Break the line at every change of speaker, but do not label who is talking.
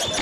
you